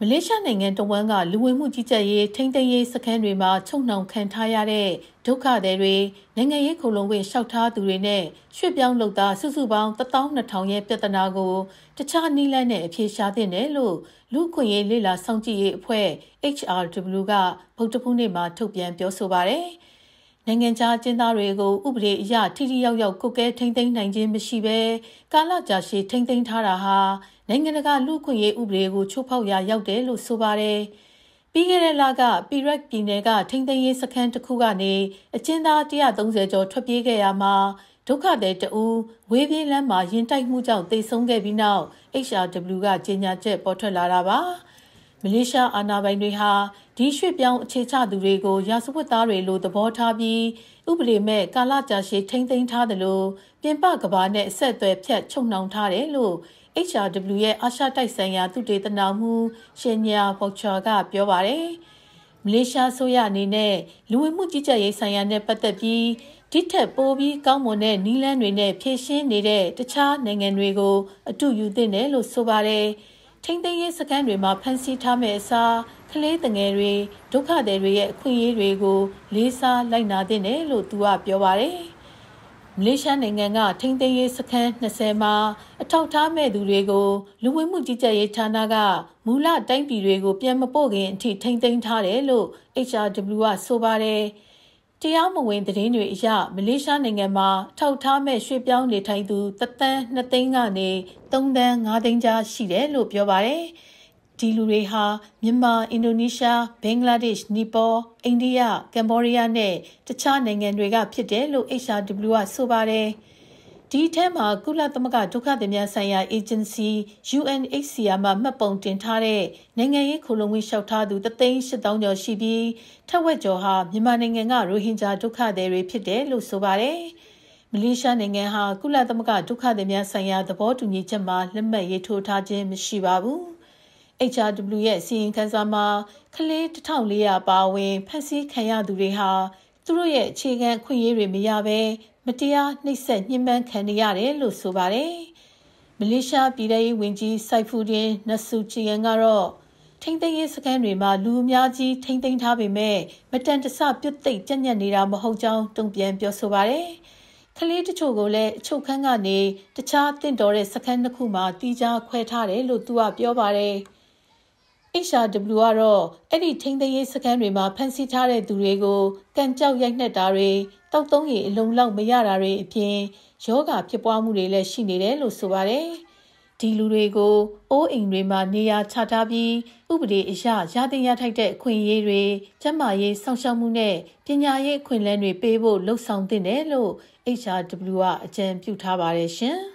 မလေးရှားနိုင်ငံတဝန်းကလူဝင်မှုကြီးကြပ်ရေးထိန်းသိမ်းရေးစခန်းတွေမှာချုံနှောင်ခံထားရတဲ့ဒုက္ခသည်တွေနိုင်ငံရေးခုံလုံးဝင်လျှောက်ထားသူတွေနဲ့ရွှေ့ပြောင်းလုပ်သားစုစုပေါင်း12000ရဲ့ပြဿနာကိုတခြားနည်းလမ်းနဲ့အဖြေရှာသင့်တယ်လို့လူခွင့်ရေးလေလာစောင့်ကြည့်ရေးအဖွဲ့ HRW ကဗုဒ္ဓဖူးနေ့မှာထုတ်ပြန်ပြောဆိုပါတယ်။နိုင်ငံခြားကျင်းသားတွေကိုဥပဒေအရထိထိရောက်ရောက်ကုတ်ကဲထိမ့်သိမ်းနိုင်ခြင်းမရှိဘဲကာလကြာရှည်ထိမ့်သိမ်းထားတာဟာ နိုင်ငံတကာလူ့ခွင့်ရေးဥပဒေကိုချိုးဖောက်ရာရောက်တယ်လို့ဆိုပါတယ်။ပြီးခဲ့တဲ့လကပီရက်ပြည်နယ်ကထိမ့်သိမ်းရေးစခန်းတစ်ခုကနေအကျဉ်းသား130ကျော်ထွက်ပြေးခဲ့ရမှာဒုက္ခသည်တဦးဝေးပြေးလမ်းမှာရင်တိုက်မှုကြောင့်တိတ်ဆုံးခဲ့ပြီးနောက် HRW ကကြေညာချက်ပေါ်ထွက်လာတာပါ။ မလေးရှားအာဏာပိုင်တွေဟာဒီရွှေ့ပြောင်းအခြေချသူတွေကိုရာဇဝတ်သားတွေလိုသဘောထားပြီးဥပဒေမဲ့ကာလကြာရှည်ထိမ့်သိမ်းထားတယ်လို့ပြင်ပကဘာနဲ့အဆက်အသွယ်ဖြတ်ချုပ်နှောင်ထားတယ်လို့ HRW ရဲ့အာရှတိုက်ဆိုင်ရာသူတေသနာမှုရှင်ညာဘော့ချာကပြောပါတယ်မလေးရှားဆိုရအနေနဲ့လူဝင်မှုကြီးကြပ်ရေးဆိုင်ရာနဲ့ပတ်သက်ပြီးဒီထက်ပိုပြီးကောင်းမွန်တဲ့နည်းလမ်းတွေနဲ့ဖြည့်ရှင်းနေတဲ့တခြားနိုင်ငံတွေကိုအတူယူသင့်တယ်လို့ဆိုပါတယ်။ ထိမ့်သိမ်းရေးစခန်းတွေမှာဖမ်းဆီးထားမယ့်အစားကလေးတငယ်တွေဒုက္ခသည်တွေရဲ့အခွင့်အရေးတွေကိုလေးစားလိုက်နာသင့်တယ်လို့သူကပြောပါတယ်။မလေးရှားနိုင်ငံကထိမ့်သိမ်းရေးစခန်း20မှာအထောက်ထားမဲ့သူတွေကိုလူဝင်မှုကြီးကြပ်ရေးဌာနကမူလတိုင်းပြည်တွေကိုပြန်မပို့ခင်အထိထိမ့်သိမ်းထားတယ်လို့ HRW ကဆိုပါတယ်။ တရားမဝင်သတင်းတွေအရမလေးရှားနိုင်ငံမှာထောက်ထားမဲ့ရွှေ့ပြောင်းနေထိုင်သူတသန်း2သိန်းကနေ3သန်း5သိန်းကြားရှိတယ်လို့ပြောပါတယ်။ဒီလူတွေဟာမြန်မာ၊အင်ဒိုနီးရှား၊ဘင်္ဂလားဒေ့ရှ်၊နီပေါ၊အိန္ဒိယ၊ကမ္ဘောဒီးယားနဲ့တခြားနိုင်ငံတွေကဖြစ်တယ်လို့ HRW ကဆိုပါတယ်။ ဒီထဲမှာကုလသမဂ္ဂဒုက္ခသည်များဆိုင်ရာအေဂျင်စီ UNHCR မှမှတ်ပုံတင်ထားတဲ့နိုင်ငံရေးခိုလုံဝင်လျှောက်ထားသူ3,800ကျော်ရှိပြီးထက်ဝက်ကျော်ဟာမြန်မာနိုင်ငံကရိုဟင်ဂျာဒုက္ခသည်တွေဖြစ်တယ်လို့ဆိုပါတယ်။မလေးရှားနိုင်ငံဟာကုလသမဂ္ဂဒုက္ခသည်များဆိုင်ရာသဘောတူညီချက်မှာလက်မှတ်ရေးထိုးထားခြင်းမရှိပါဘူး။ HRW ရဲ့စီရင်ခန်းစာမှာကလေး1400ပါဝင်ဖက်ဆီးခံရသူတွေဟာသူတို့ရဲ့အခြေခံအခွင့်အရေးတွေမရဘဲ မတရားနှိပ်စက်ညှဉ်းပန်းခံနေရတယ်လို့ဆိုပါတယ်။မလေးရှားပြည်ထောင်ရေးဝန်ကြီးစိုက်ဖူဒင်နဆူချီယန်ကတော့ထိမ့်သိမ်းရေးစခန်းတွေမှာလူအများကြီးထိမ့်သိမ်းထားပေမဲ့မတန်တဆပြစ်သိပ်ကြက်ညက်နေတာမဟုတ်ကြောင်းတုံ့ပြန်ပြောဆိုပါတယ်။ကလေးတချို့ကိုလည်းအချုပ်ခန်းကနေတခြားတင့်တော်တဲ့စခန်းတစ်ခုမှာတီးခြားခွဲထားတယ်လို့သူကပြောပါတယ်။ HRW ကတော့အဲ့ဒီထိန်းသိမ်းရေးစခန်းတွေမှာဖမ်းဆီးထားတဲ့သူတွေကိုကံကြောက်ရိုက်နှက်တာတွေတောက်သုံးရည်အလုံးလောက်မရတာတွေအပြင်ယောဂဖြစ်ပွားမှုတွေလည်းရှိနေတယ်လို့ဆိုပါတယ်။ဒီလူတွေကိုအိုးအိမ်တွေမှာနေရာချထားပြီးဥပဒေအရရတဲ့ရထိုက်တဲ့အခွင့်အရေးတွေကျန်းမာရေးစောင့်ရှောက်မှုနဲ့ပညာရေးအခွင့်အလမ်းတွေပေးဖို့လှုံ့ဆော်သင့်တယ်လို့ HRW ကအကြံပြုထားပါတယ်ရှင်။